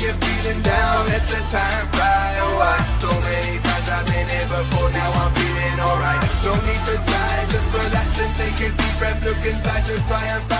You're feeling down, let the time fly. Oh, I, so many times I've been here before, now I'm feeling alright. No need to try, just relax and take a deep breath, look inside to try and find.